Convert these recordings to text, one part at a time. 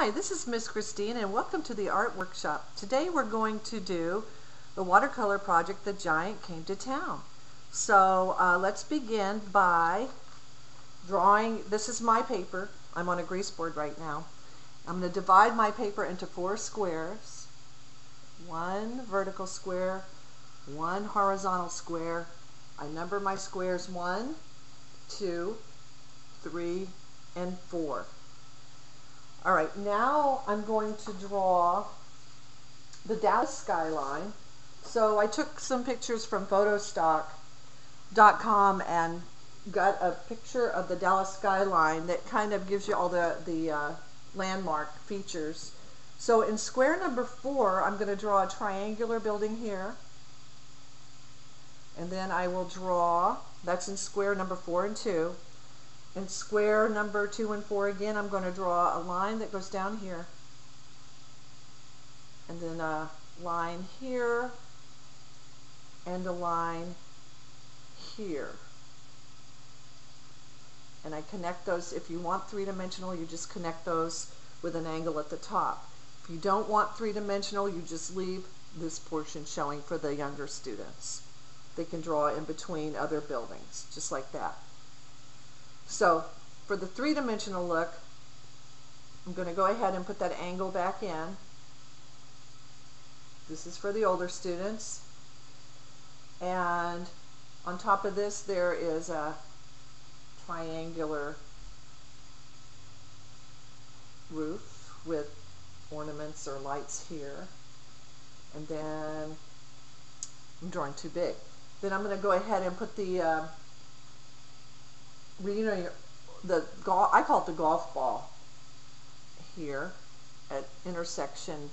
Hi, this is Miss Christine and welcome to the art workshop. Today we're going to do the watercolor project The Giant Came to Town. So uh, let's begin by drawing, this is my paper, I'm on a grease board right now. I'm going to divide my paper into four squares, one vertical square, one horizontal square. I number my squares one, two, three, and four. All right, now I'm going to draw the Dallas skyline. So I took some pictures from photostock.com and got a picture of the Dallas skyline that kind of gives you all the, the uh, landmark features. So in square number four, I'm going to draw a triangular building here. And then I will draw, that's in square number four and two, in square number two and four again, I'm going to draw a line that goes down here. And then a line here and a line here. And I connect those, if you want three-dimensional, you just connect those with an angle at the top. If you don't want three-dimensional, you just leave this portion showing for the younger students. They can draw in between other buildings, just like that. So for the three-dimensional look, I'm going to go ahead and put that angle back in. This is for the older students. And on top of this, there is a triangular roof with ornaments or lights here. And then I'm drawing too big. Then I'm going to go ahead and put the uh, you know, the golf, I call it the golf ball here at intersection,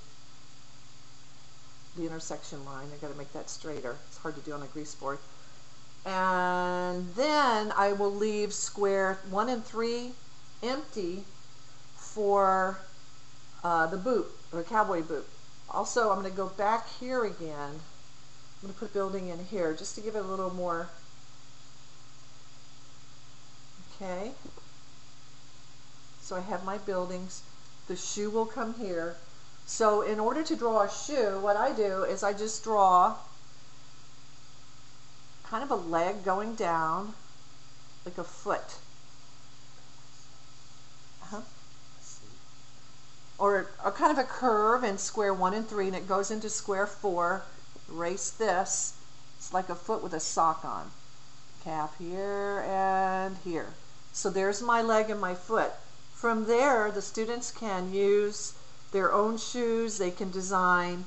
the intersection line. I got to make that straighter. It's hard to do on a grease board. And then I will leave square one and three empty for uh, the boot, the cowboy boot. Also, I'm going to go back here again. I'm going to put a building in here just to give it a little more Okay. So I have my buildings. The shoe will come here. So in order to draw a shoe, what I do is I just draw kind of a leg going down, like a foot. Uh -huh. Or a kind of a curve in square one and three, and it goes into square four. Erase this. It's like a foot with a sock on. Calf here and here. So there's my leg and my foot. From there, the students can use their own shoes. They can design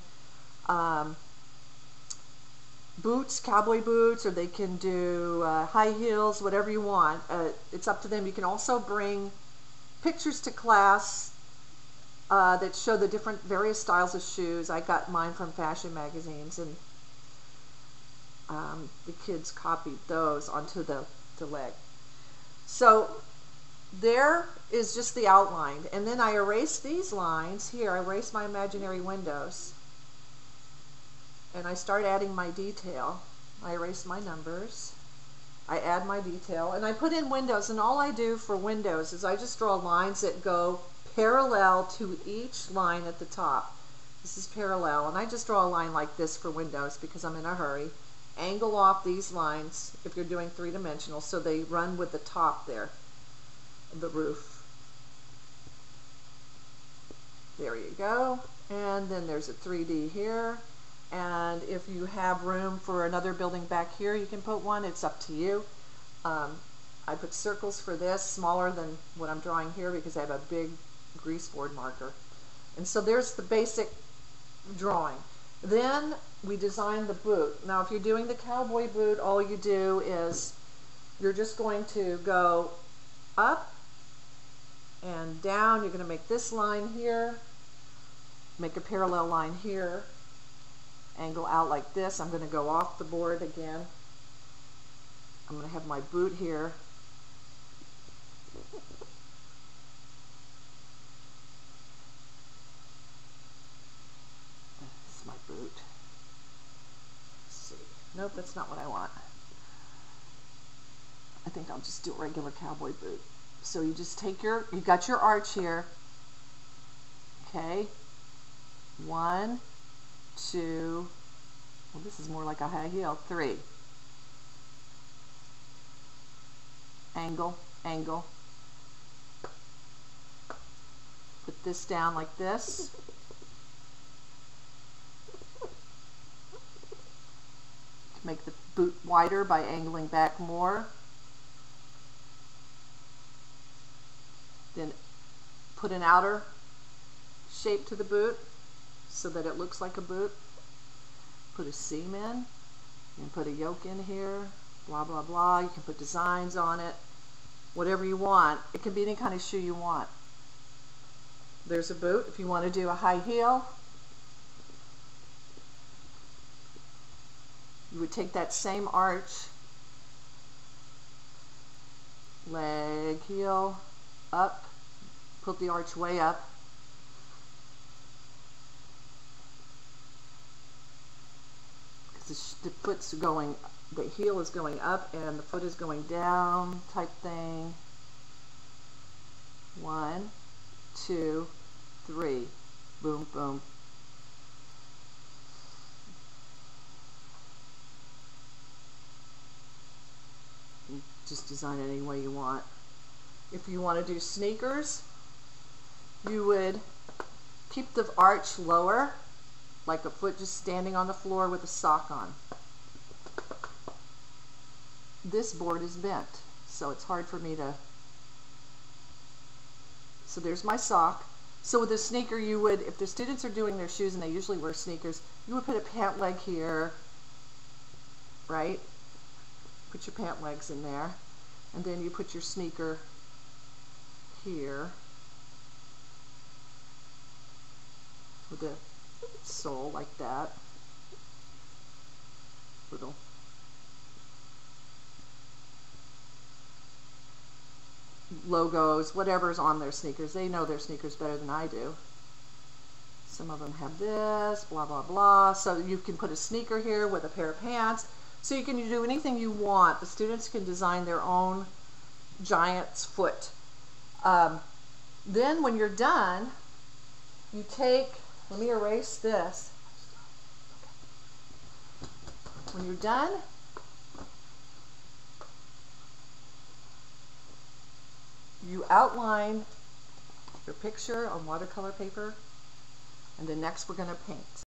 um, boots, cowboy boots, or they can do uh, high heels, whatever you want. Uh, it's up to them. You can also bring pictures to class uh, that show the different various styles of shoes. I got mine from fashion magazines, and um, the kids copied those onto the, the leg. So there is just the outline. And then I erase these lines here. I erase my imaginary windows. And I start adding my detail. I erase my numbers. I add my detail. And I put in windows. And all I do for windows is I just draw lines that go parallel to each line at the top. This is parallel. And I just draw a line like this for windows because I'm in a hurry angle off these lines if you're doing three-dimensional so they run with the top there the roof. There you go. And then there's a 3D here. And if you have room for another building back here, you can put one. It's up to you. Um, I put circles for this, smaller than what I'm drawing here because I have a big grease board marker. And so there's the basic drawing. Then we design the boot. Now if you're doing the cowboy boot, all you do is you're just going to go up and down. You're going to make this line here, make a parallel line here, angle out like this. I'm going to go off the board again. I'm going to have my boot here. Nope, that's not what I want. I think I'll just do a regular cowboy boot. So you just take your, you got your arch here, Okay. One, two, well this is more like a high heel, three. Angle, angle. Put this down like this. Make the boot wider by angling back more. Then put an outer shape to the boot so that it looks like a boot. Put a seam in and put a yoke in here, blah, blah, blah. You can put designs on it, whatever you want. It can be any kind of shoe you want. There's a boot. If you want to do a high heel, you would take that same arch, leg, heel, up, put the arch way up, the foot's going, the heel is going up and the foot is going down type thing. One, two, three. Boom, boom. You just design it any way you want. If you want to do sneakers, you would keep the arch lower, like a foot just standing on the floor with a sock on. This board is bent, so it's hard for me to... So there's my sock. So with a sneaker, you would, if the students are doing their shoes and they usually wear sneakers, you would put a pant leg here, right? Put your pant legs in there. And then you put your sneaker here with the sole like that. Little logos, whatever's on their sneakers. They know their sneakers better than I do. Some of them have this, blah, blah, blah. So you can put a sneaker here with a pair of pants. So you can do anything you want. The students can design their own giant's foot. Um, then when you're done, you take, let me erase this. When you're done, you outline your picture on watercolor paper, and then next we're going to paint.